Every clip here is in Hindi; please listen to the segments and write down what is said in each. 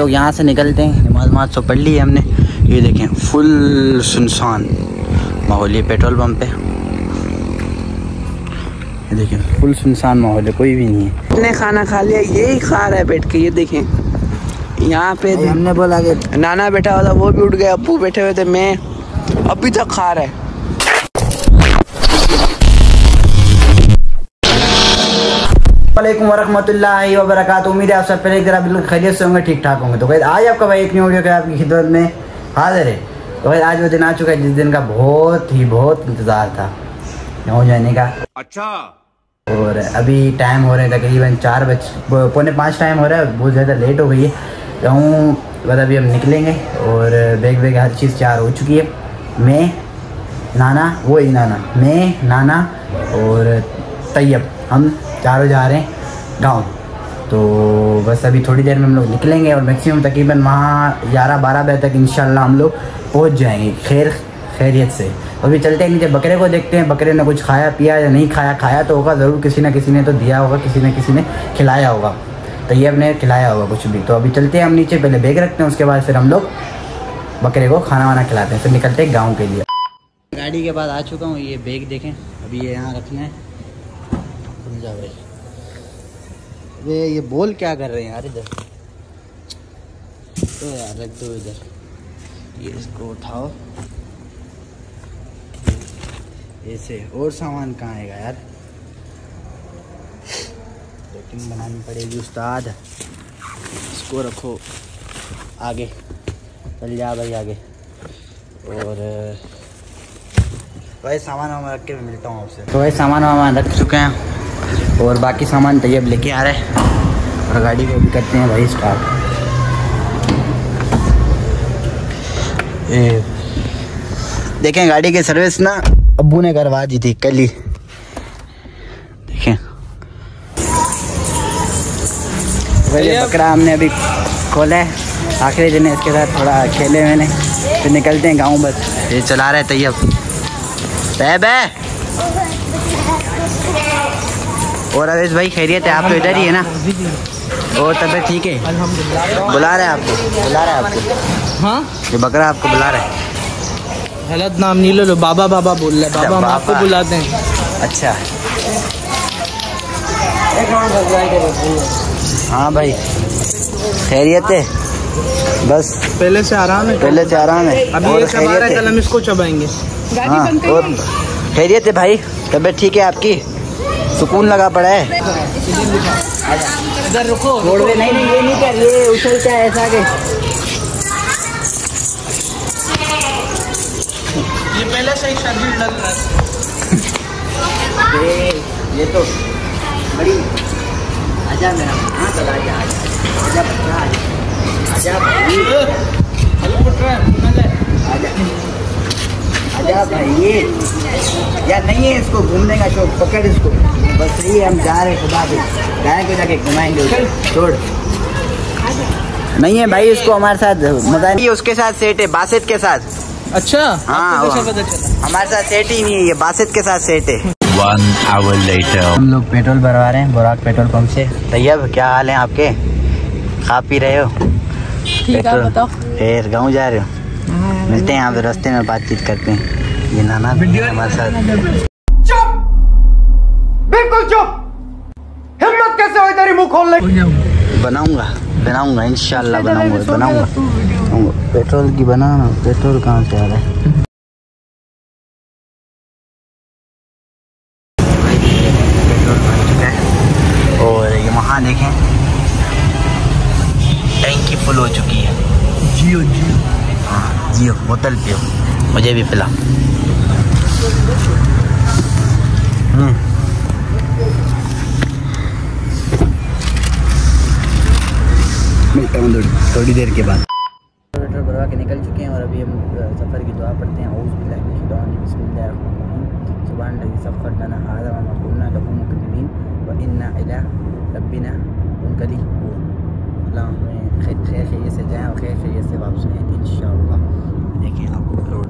लोग यहाँ से निकलते हैं। नमाज़ नमाज़ तो पढ़ ली है हमने। ये देखें फुल सुनसान माहौल ये पेट्रोल पंप पे। ये देखें फुल सुनसान माहौल है कोई भी नहीं है। इसने खाना खा लिया यही खा रहा है बैठ के ये देखें। यहाँ पे हमने बोला कि नाना बैठा हुआ था वो भी उठ गया अबू बैठे हुए थे मैं अभी तक खा रहा है। वालेकुम वरहमतुल्लाहि वबरकातुहू उम्मीद है आप सब पहले एक तरह बिल्कुल खैरियत से होंगे ठीक ठाक होंगे। तो भाई आज आपका भाई एक न्यू वीडियो के आपकी खिदमत में हाजिर है। तो भाई आज वो दिन आ चुका है जिस दिन का बहुत ही बहुत इंतज़ार था गाँव जाने का। अच्छा। और अभी टाइम हो रहे हैं तकरीबन चार बज पौने पाँच टाइम हो रहा है बहुत ज़्यादा लेट हो गई है। गाँव बस अभी हम निकलेंगे और बैग वैग हर चीज़ तैयार हो चुकी है। मैं नाना वो ही नाना मैं नाना और तैयब। हम चारों जा रहे हैं। गाँव तो बस अभी थोड़ी देर में हम लोग निकलेंगे और मैक्सिमम तकरीबन वहाँ ग्यारह, बारह बजे तक इंशाल्लाह हम लोग पहुँच जाएँगे। खैर, खैरियत से। अभी चलते हैं नीचे, बकरे को देखते हैं, बकरे ने कुछ खाया, पिया या नहीं खाया। खाया तो होगा ज़रूर, किसी ना किसी ने तो दिया होगा, किसी ना किसी ने खिलाया होगा। तैयब ने खिलाया होगा कुछ भी। तो अभी चलते हैं हम नीचे, पहले बैग रखते हैं, उसके बाद फिर हम लोग बकरे को खाना वाना खिलाते हैं। फिर निकलते हैं गाँव के लिए। गाड़ी के बाद आ चुका हूँ, ये बैग देखें। अभी ये यहाँ रखना है। भाई। अरे ये बोल क्या कर रहे हैं यार इधर? तो यार, रख दो इधर। ये इसको उठाओ। ऐसे और सामान कहाँ आएगा यार? पैकिंग बनानी पड़ेगी उस्ताद। इसको रखो आगे। चल जा भाई आगे। और भाई सामान वामान रख के मिलता हूँ आपसे। तो भाई सामान वामान रख चुके हैं। और बाकी सामान तैयब लेके आ रहे हैं। और गाड़ी को भी करते हैं भाई स्टार्ट ए, देखें गाड़ी की सर्विस ना अबू ने करवा दी थी कल ही। देखें। वही बकरा हमने अभी खोला है। आखिरी दिन इसके साथ थोड़ा खेले मैंने। फिर निकलते हैं गाँव बस। ये चला रहे तैयब। तैयब है। और अवेश भाई खैरियत है आप तो इधर ही है ना? और तबीयत ठीक है? बुला रहे हैं आपको? बुला रहे हैं आपको। हाँ? ये बकरा आपको बुला रहा है। गलत नाम नहीं लो लो बाबा बाबा बोल रहे हैं। बाबा हम आपको बुलाते हैं। अच्छा। हाँ भाई खैरियत है। बस। पहले से आराम है। पहले से आराम है। अभी और रहा है। कल हम इसको चबाएँगे। हाँ और खैरियत है भाई। तबीयत ठीक है आपकी? सुकून लगा पड़ा है। इधर रुको। छोड़ नहीं नहीं ये नहीं कर ये उछलता है ऐसा के ये पहले से ही शरीर डल रहा है। ये ये तो बड़ी आजा मेरा हाँ चल आजा आजा। आजा बच्चा आजा। आजा। आजा भाई ये यार नहीं है इसको घूमने का शौक पकड़ इसको। बस सही है हम जा रहे खुदा पे। गाय को जाके घुमाएँगे छोड़। नहीं है भाई इसको हमारे साथ मज़ा नहीं उसके साथ सेट है बासित के साथ। अच्छा हाँ चला। हमारे साथ सेट ही नहीं है ये बासित के साथ सेट है। One hour later. हम लोग पेट्रोल भरवा रहे हैं बुराक पेट्रोल पंप से। तैयब क्या हाल है आपके? खा पी रहे हो? ठीक है बताओ। फिर गाँव जा रहे हो। मिलते हैं यहाँ पे रास्ते में बातचीत करते हैं। ये नाना हमारे साथ। बिल्कुल चुप! हिम्मत कैसे हो इधर ही मुँह खोल ले बनाऊँगा बनाऊँगा इंशाल्लाह बनाऊँगा बनाऊँगा। पेट्रोल की बनाना पेट्रोल कहाँ से आ रहा है? है। और ये वहाँ देखें। टैंकी फुल हो चुकी है। जियो जियो। हाँ जियो बोतल पियो मुझे भी पिला। हम्म। मिलता हूँ थोड़ी थोड़ी देर के बाद। पेट्रोल भरवा के निकल चुके हैं और अभी हम सफ़र की दुआ पढ़ते हैं। औज़ बिल्लाहि सख़्खर लना हाज़ा व कुन्ना लहू मुक़रिनीन व इन्ना इला रब्बिना अल्लाह हमें खैर खैर से जाएँ और खैर खैरियत से वापस आएँ इंशाअल्लाह देखिए आपको रोड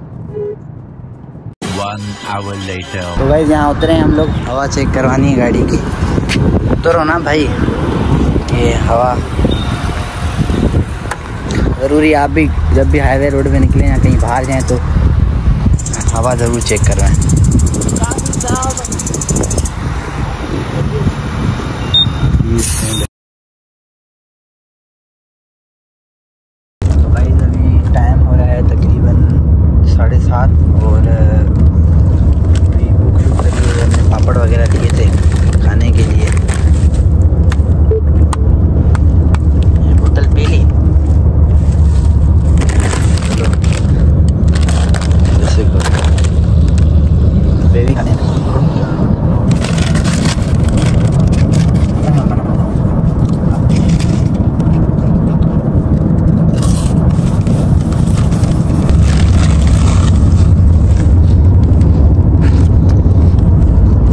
तो भाई यहाँ उतरे हैं हम लोग, हवा चेक करवानी है गाड़ी की। उतरो ना भाई, ये हवा। ज़रूरी आप भी, जब भी हाईवे रोड पे निकले या कहीं बाहर जाएँ तो हवा ज़रूर चेक करवाएँ तो भाई अभी टाइम हो रहा है तकरीबन साढ़े सात और अभी भूख भूख लगी है हमने पापड़ वगैरह लिए थे खाने के लिए ये बोतल पी ली चलो ऐसे करो बेबी खाने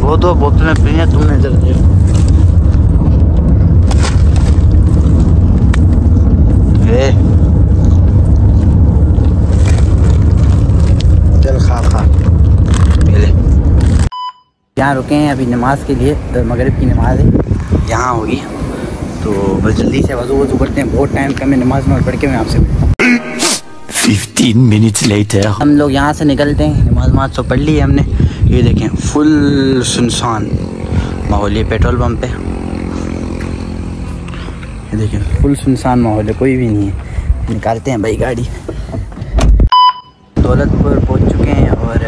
वो दो बोतलें पी हैं तुमने चल खा खा। यहाँ रुके हैं अभी नमाज़ के लिए तो मगरिब की नमाज़ है। यहाँ होगी। तो बस जल्दी से वज़ू वज़ू करते हैं बहुत टाइम कम है नमाज़ नमाज़ पढ़ के मैं आपसे। मिलता हूँ 15 minutes later. हम लोग यहाँ से निकलते हैं नमाज़ नमाज़ तो पढ़ ली है हमने। ये देखें फुल सुनसान माहौल, ये पेट्रोल पंप पे ये देखें फुल सुनसान माहौल है, कोई भी नहीं है। निकालते हैं भाई गाड़ी। दौलतपुर पहुँच चुके हैं और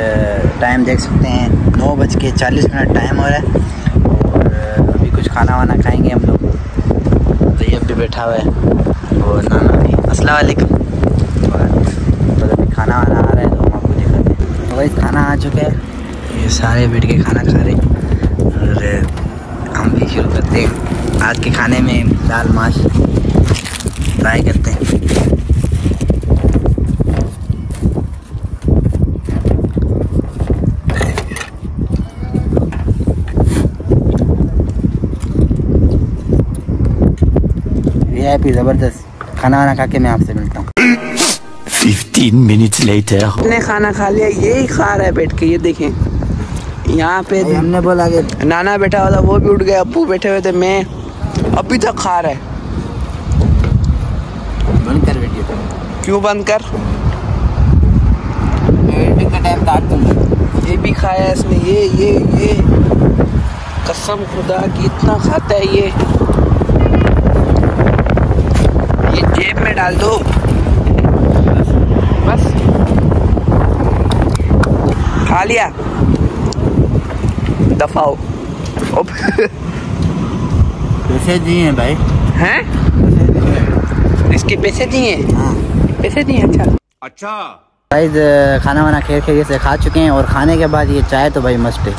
टाइम देख सकते हैं, नौ बज के चालीस मिनट टाइम हो रहा है। और अभी कुछ खाना वाना खाएँगे हम लोग। तैयब भी बैठा हुआ है। और नाना भी अस्सलाम वालेकुम। और तो अभी खाना वाना आ रहा है तो हम आपको दिखाते हैं। तो भाई खाना आ चुका है। ये सारे बैठ के खाना खा रहे और हम भी शुरू करते हैं। आज के खाने में दाल माश ट्राई करते हैं। ज़बरदस्त। खाना वाना खा के मैं आपसे मिलता हूँ। 15 minutes later. हमने खाना खा लिया यही खा रहा है बैठ के ये देखें। यहाँ पे हमने बोला कि नाना बैठा हुआ था वो भी उठ गए अबू बैठे हुए थे मैं अभी तक खा रहा है। बंद कर वीडियो क्यों बंद कर? एडिटिंग का टाइम काट दूँगा ये भी खाया है इसने ये ये ये। कसम खुदा की इतना खाता है ये। ये जेब में डाल दो। बस। खा लिया। दफाओ पैसे दिए हैं भाई। हैं? इसके पैसे दिए हाँ? पैसे दिए अच्छा। गाइस खाना वाना खेल खेल से खा चुके हैं और खाने के बाद ये चाय तो भाई मस्ट है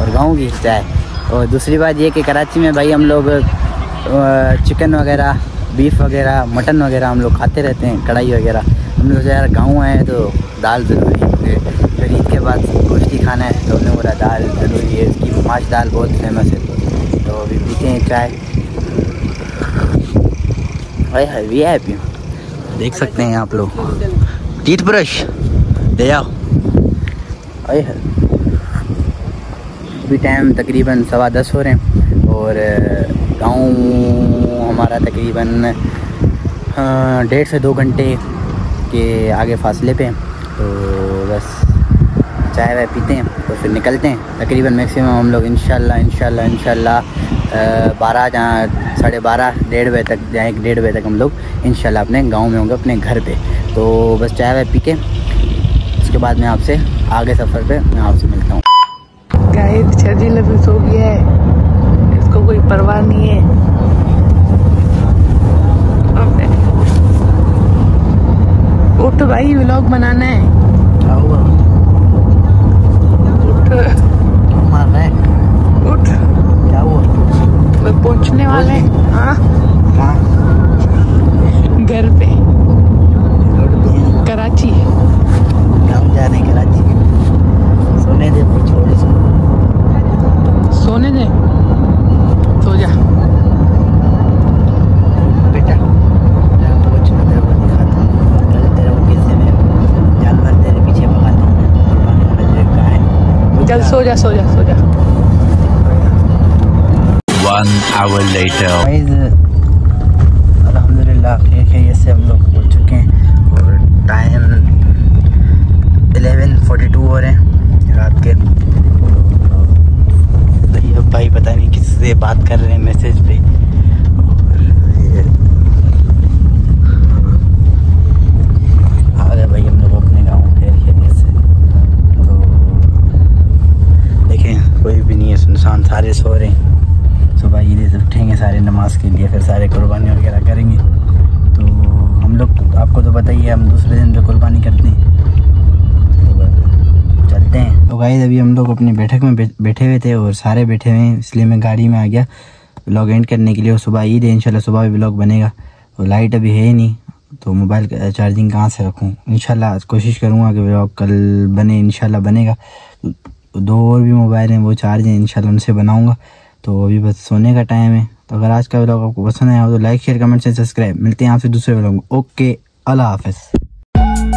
और गाँव की चाय। और दूसरी बात ये कि कराची में भाई हम लोग चिकन वगैरह बीफ वगैरह मटन वगैरह हम लोग खाते रहते हैं कढ़ाई वगैरह। हम लोग यार गाँव आए तो दाल ज़रूरी है। फिर ईद के बाद गोश्ती खाना है तो हमने बोला दाल ज़रूरी है। माश दाल बहुत फ़ेमस है। तो अभी पीते हैं चाय। भाई है वी आई पी देख सकते हैं आप लोग। टीथ ब्रश ले आओ। अरे है अभी टाइम तकरीबन सवा दस हो रहे हैं और गाँव हमारा तकरीबन डेढ़ से दो घंटे के आगे फासले पे तो बस चाय वाय पीते हैं और फिर निकलते हैं। तकरीबन मैक्सिमम हम लोग इंशाल्लाह इंशाल्लाह इंशाल्लाह बारह जहाँ साढ़े बारह, डेढ़ बजे तक जहाँ एक डेढ़ बजे तक हम लोग इंशाल्लाह अपने गाँव में होंगे, अपने घर पे। तो बस चाय वाय पी के, उसके बाद मैं आपसे आगे सफ़र पर मैं आपसे मिलता हूँ। छजी सो गया है। इसको कोई परवाह नहीं है। उठ भाई व्लॉग बनाना है क्या हुआ उठ क्यों मार रहा उठ। क्या हुआ? वे पहुँचने वाले हाँ। घर पे। हैं कराची हम जा रहे हैं कराची। सोने दे। चल सो जा सो जा सो जा। One से हम लोग हो चुके हैं और टाइम 11:42 हो रहे हैं रात के भाई पता नहीं किससे बात कर रहे हैं मैसेज पे सारे सो रहे हैं। सुबह ईद से उठेंगे सारे नमाज़ के लिए, फिर सारे कुर्बानी वगैरह करेंगे। तो हम लोग, आपको तो पता ही है, हम दूसरे दिन जो कुर्बानी करते हैं तो चलते हैं। तो गाइस अभी हम लोग अपनी बैठक में बैठे हुए थे और सारे बैठे हुए हैं, इसलिए मैं गाड़ी में आ गया। ब्लॉग एंड करने के लिए, और सुबह ईद है, इंशाल्लाह सुबह भी ब्लॉग बनेगा। और लाइट अभी है ही नहीं तो मोबाइल चार्जिंग कहाँ से रखूँ? इंशाल्लाह कोशिश करूँगा कि ब्लॉग कल बने, इंशाल्लाह बनेगा। तो दो और भी मोबाइल हैं, वो चार्ज हैं, इंशाल्लाह उनसे बनाऊँगा। तो अभी बस सोने का टाइम है। तो अगर आज का ब्लॉग आपको पसंद आया हो तो लाइक शेयर कमेंट से सब्सक्राइब मिलते हैं आपसे दूसरे ब्लॉग ओके, अल्लाह हाफिज़।